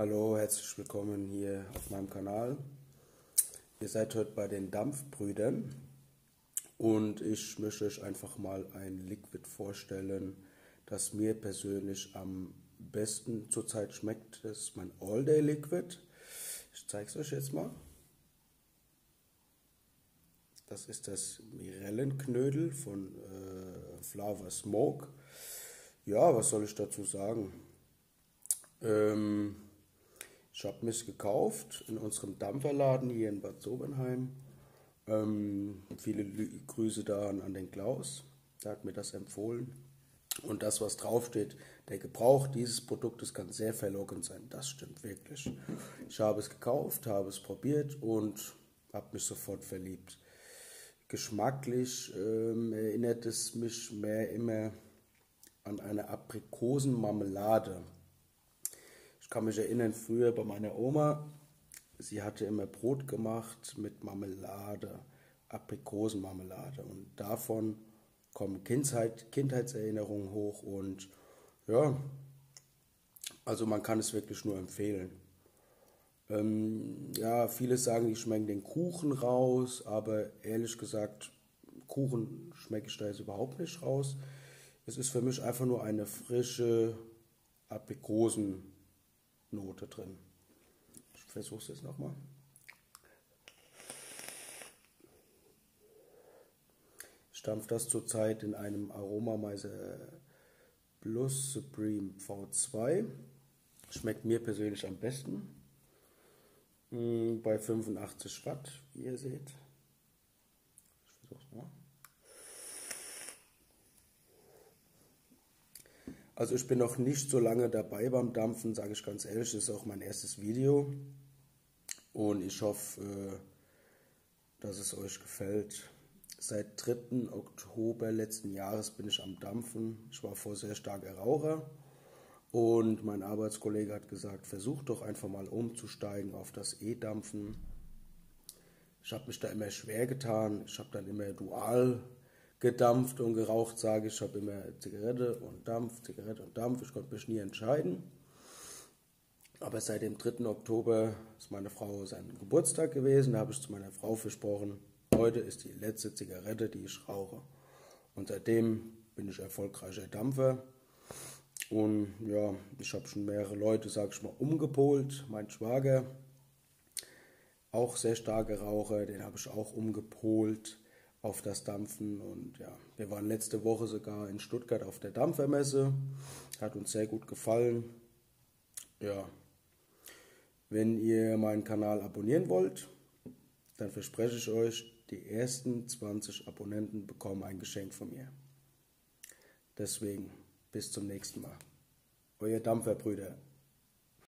Hallo, herzlich willkommen hier auf meinem Kanal. Ihr seid heute bei den Dampfbrüdern und ich möchte euch einfach mal ein Liquid vorstellen, das mir persönlich am besten zurzeit schmeckt. Das ist mein All-Day Liquid. Ich zeige es euch jetzt mal. Das ist das Mirellenknödel von äh, Flower Smoke. Ja, was soll ich dazu sagen? Ähm, ich habe mich gekauft in unserem Dampferladen hier in Bad Sobenheim. Ähm, viele Grüße da an den Klaus, der hat mir das empfohlen. Und das, was draufsteht, der Gebrauch dieses Produktes kann sehr verlockend sein. Das stimmt wirklich. Ich habe es gekauft, habe es probiert und habe mich sofort verliebt. Geschmacklich ähm, erinnert es mich mehr immer an eine Aprikosenmarmelade. Ich kann mich erinnern, früher bei meiner Oma, sie hatte immer Brot gemacht mit Marmelade, Aprikosenmarmelade. Und davon kommen Kindheit, Kindheitserinnerungen hoch und ja, also man kann es wirklich nur empfehlen. Ähm, ja, viele sagen, ich schmecke den Kuchen raus, aber ehrlich gesagt, Kuchen schmecke ich da jetzt überhaupt nicht raus. Es ist für mich einfach nur eine frische Aprikosennote drin. Ich versuche es jetzt nochmal. Ich dampfe das zurzeit in einem Aromameister Plus Supreme V2. Schmeckt mir persönlich am besten. Hm, bei 85 Watt, wie ihr seht. Ich versuch's mal. Also ich bin noch nicht so lange dabei beim Dampfen, sage ich ganz ehrlich, das ist auch mein erstes Video. Und ich hoffe, äh, dass es euch gefällt. Seit 3. Oktober letzten Jahres bin ich am Dampfen. Ich war vorher sehr starker Raucher und mein Arbeitskollege hat gesagt, versuch doch einfach mal umzusteigen auf das E-Dampfen. Ich habe mich da immer schwer getan. Ich habe dann immer dual gedampft und geraucht, sage ich. Ich habe immer Zigarette und Dampf, Zigarette und Dampf. Ich konnte mich nie entscheiden. Aber seit dem 3. Oktober ist meine Frau sein Geburtstag gewesen. Da habe ich zu meiner Frau versprochen, heute ist die letzte Zigarette, die ich rauche. Und seitdem bin ich erfolgreicher Dampfer. Und ja, ich habe schon mehrere Leute, sag ich mal, umgepolt. Mein Schwager, auch sehr starker Raucher, den habe ich auch umgepolt auf das Dampfen. Und ja, wir waren letzte Woche sogar in Stuttgart auf der Dampfermesse. Hat uns sehr gut gefallen. Ja, wenn ihr meinen Kanal abonnieren wollt, dann verspreche ich euch, die ersten 20 Abonnenten bekommen ein Geschenk von mir. Deswegen bis zum nächsten Mal. Euer Dampferbrüder.